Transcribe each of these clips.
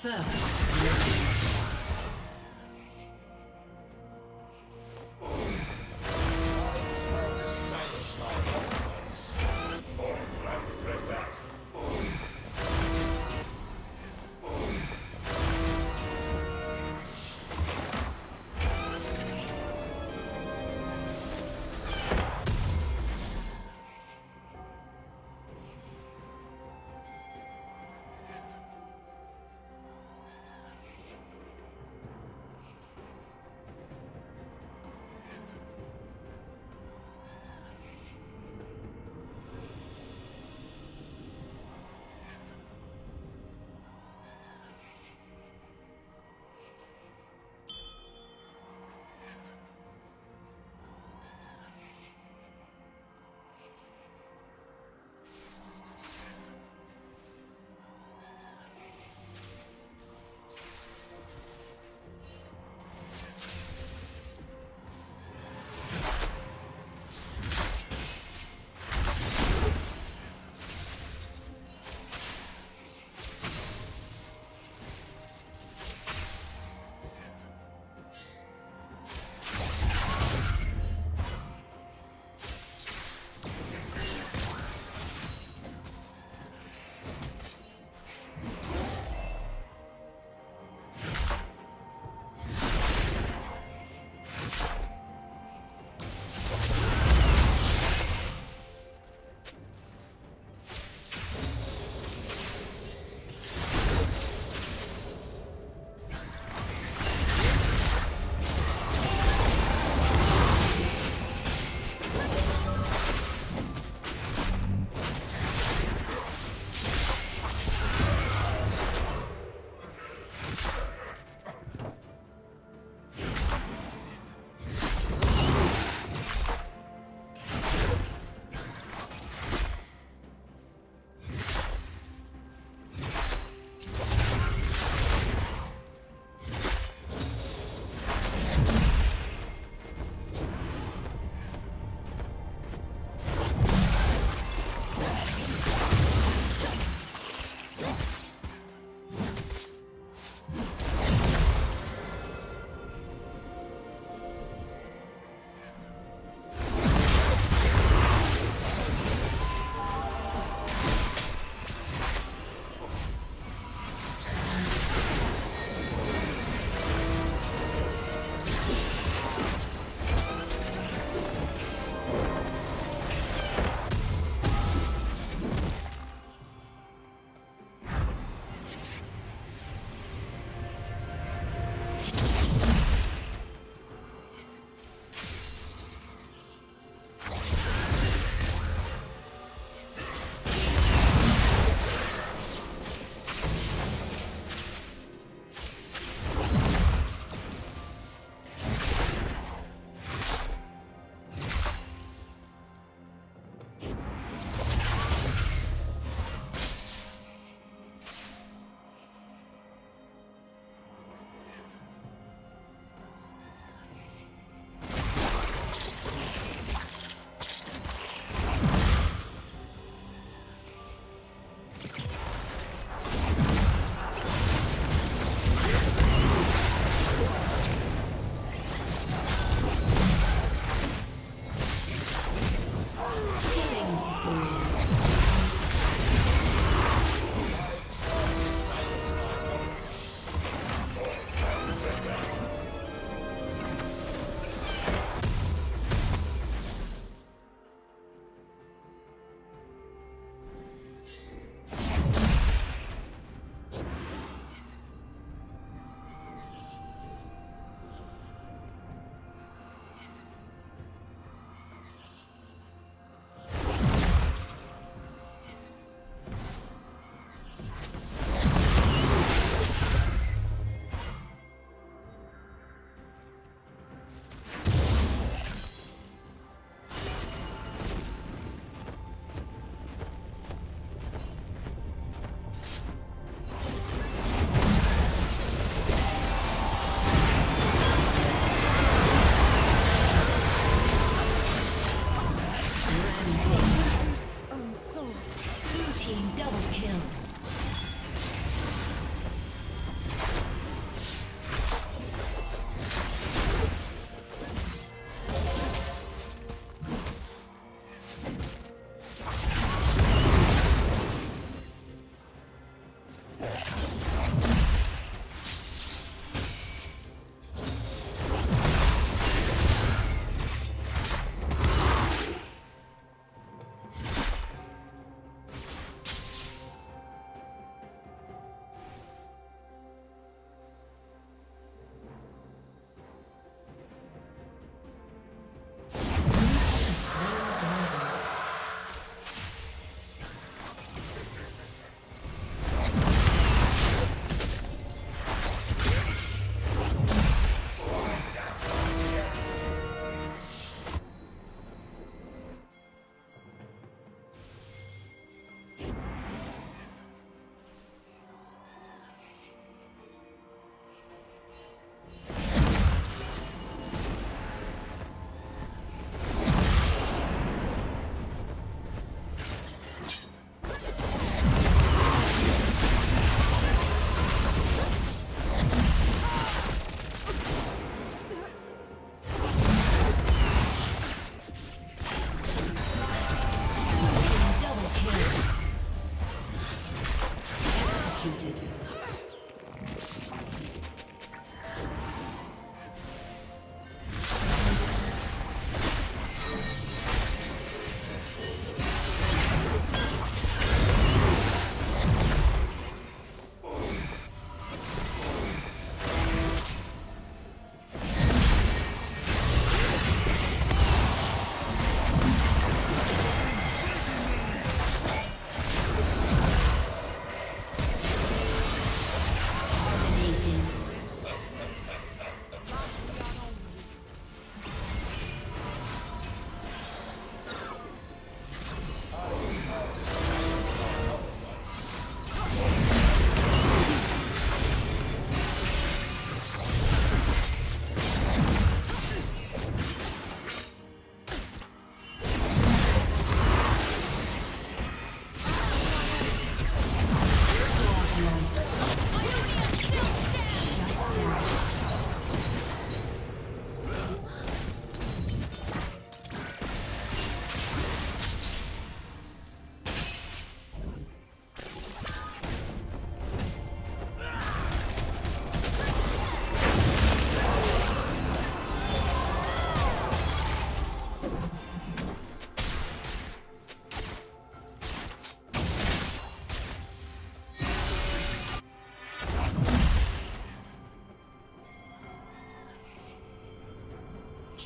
First.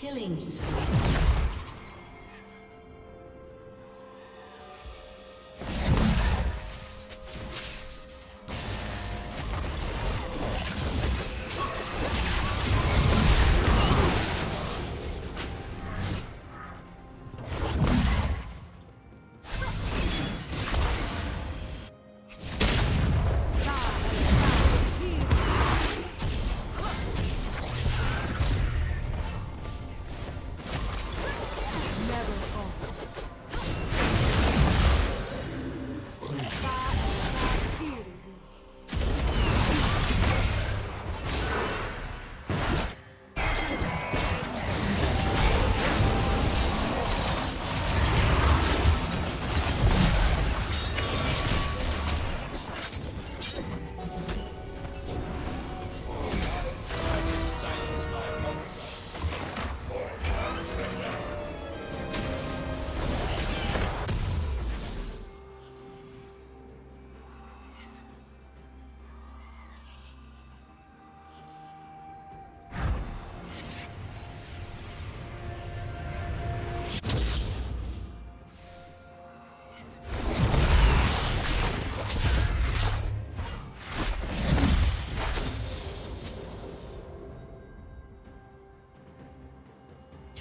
Killing spree.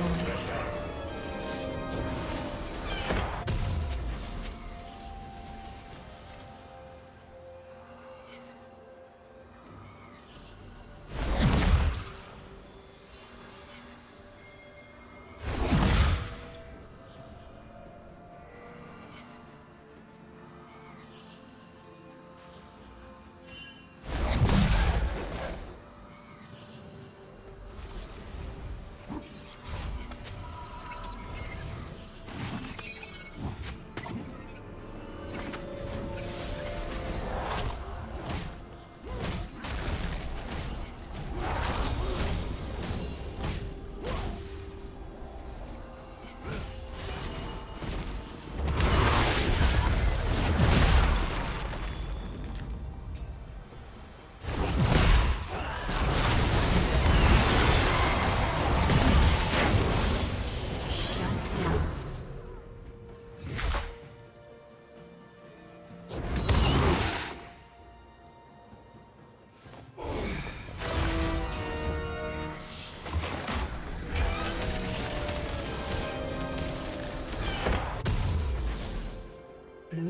Thank you.